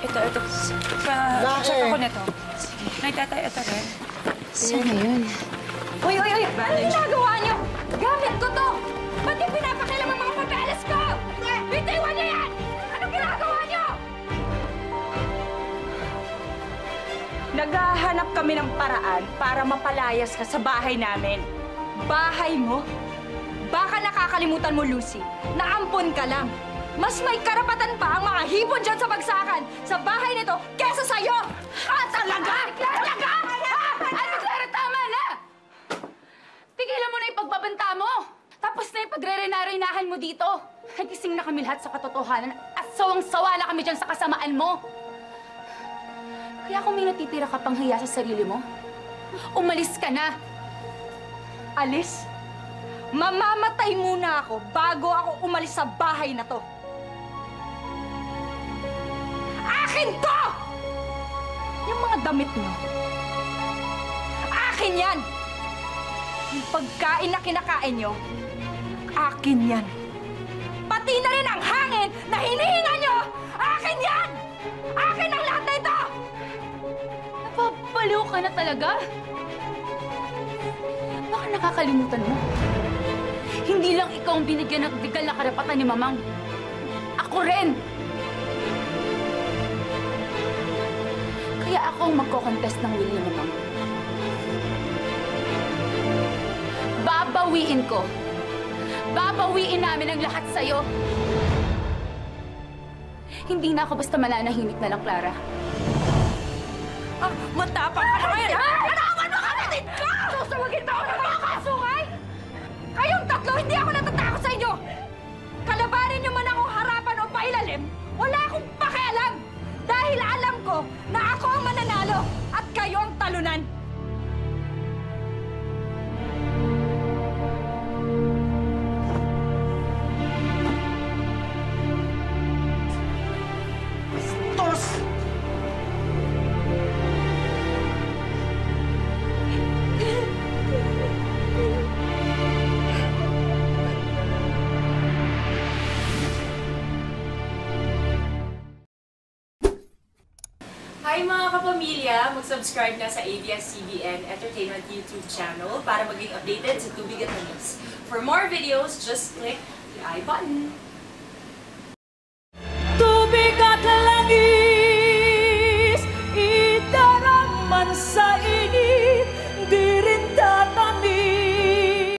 Ito, ito. Pa-check ako nito. Nay, tatay, ito rin. Sana yun. Uy, uy, uy! Ano ginagawa niyo? Gamit ko to! Ba't yung pinapakilam ang mga papeles ko? Bitiwan niyo yan! Anong ginagawa niyo? Naghahanap kami ng paraan para mapalayas ka sa bahay namin. Bahay mo? Baka nakakalimutan mo, Lucy, na ampon ka lang. Mas may karapatan pa ang mga hipon dyan sa bagsakan sa bahay nito kesa sa'yo! Ah, talaga? Talaga? Ah, Clara, tama na! Tigilan mo na yung pagbabanta mo! Tapos na yung pagre-renarinahan mo dito. Nagising na kami lahat sa katotohanan at sawang-sawa na kami dyan sa kasamaan mo. Kaya kung may natitira ka pang sa sarili mo, umalis ka na. Alis? Mamamatay muna ako bago ako umalis sa bahay na to. Akin to! Yung mga damit mo. Akin yan! Yung pagkain na kinakain nyo, akin yan. Pati na rin ang hangin na hinihinga nyo, akin yan! Akin ang lahat na ito! Napapaliw ka na talaga? Baka nakakalimutan mo. Hindi lang ikaw ang binigyan ng legal na karapatan ni Mamang. Ako rin! Kaya ako ang magkocontest ng will ni Mamang. Babawiin ko. Babawiin namin ang lahat sa'yo. Hindi na ako basta mananahimik na lang, Clara. Ah, matapang ka na ngayon! Hanawan mo kapatid ko! Susumagin ba ako ng mga kasungay? Kayong tatlo, hindi Hi mga kapamilya! Mag-subscribe na sa ABS-CBN Entertainment YouTube channel para maging updated sa tubig at news. For more videos, just click the I button.